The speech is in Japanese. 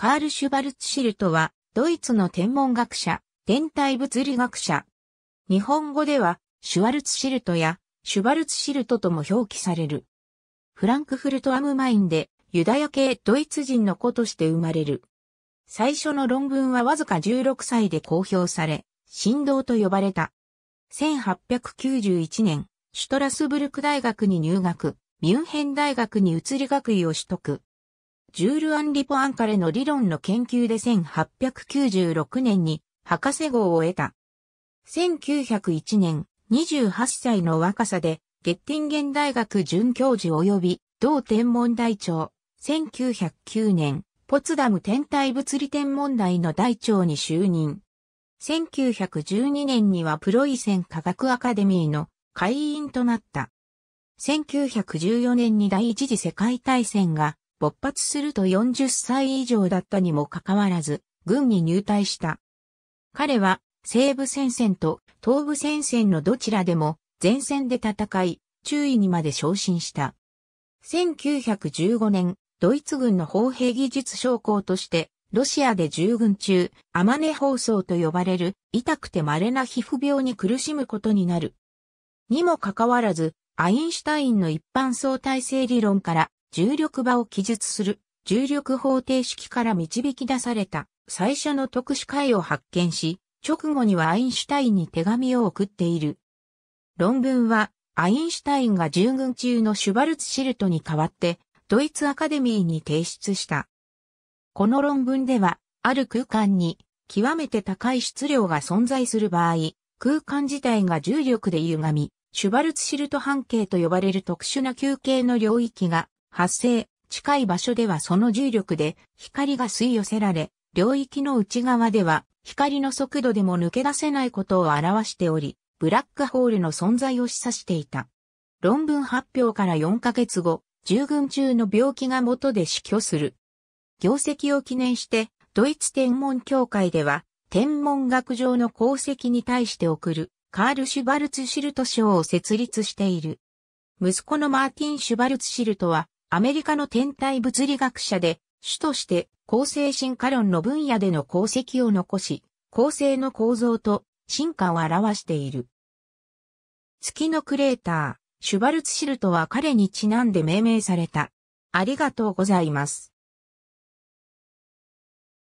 カール・シュバルツシルトは、ドイツの天文学者、天体物理学者。日本語では、シュワルツシルトや、シュバルツシルトとも表記される。フランクフルトアムマインで、ユダヤ系ドイツ人の子として生まれる。最初の論文はわずか16歳で公表され、振動と呼ばれた。1891年、シュトラスブルク大学に入学、ミュンヘン大学に移り学位を取得。ジュール・アンリポ・アンカレの理論の研究で1896年に博士号を得た。1901年、28歳の若さで、ゲッティンゲン大学准教授及び同天文台長、1909年、ポツダム天体物理天文台の台長に就任。1912年にはプロイセン科学アカデミーの会員となった。1914年に第一次世界大戦が勃発すると40歳以上だったにもかかわらず、軍に入隊した。彼は西部戦線と東部戦線のどちらでも前線で戦い、注意にまで昇進した。1915年、ドイツ軍の砲兵技術将校として、ロシアで従軍中、アマネ放送と呼ばれる痛くて稀な皮膚病に苦しむことになる。にもかかわらず、アインシュタインの一般相対性理論から重力場を記述する重力方程式から導き出された最初の特殊解を発見し、直後にはアインシュタインに手紙を送っている。論文は、アインシュタインが従軍中のシュバルツシルトに代わって、ドイツアカデミーに提出した。この論文では、ある空間に極めて高い質量が存在する場合、空間自体が重力で歪み、シュバルツシルト半径と呼ばれる特殊な球形の領域が発生、近い場所ではその重力で光が吸い寄せられ、領域の内側では光の速度でも抜け出せないことを表しており、ブラックホールの存在を示唆していた。論文発表から4ヶ月後、従軍中の病気が元で死去する。業績を記念して、ドイツ天文協会では、天文学上の功績に対して送る、カール・シュバルツシルト賞を設立している。息子のマーティン・シュバルツシルトは、アメリカの天体物理学者で、主として構成進化論の分野での功績を残し、構成の構造と進化を表している。月のクレーター、シュバルツシルトは彼にちなんで命名された。ありがとうございます。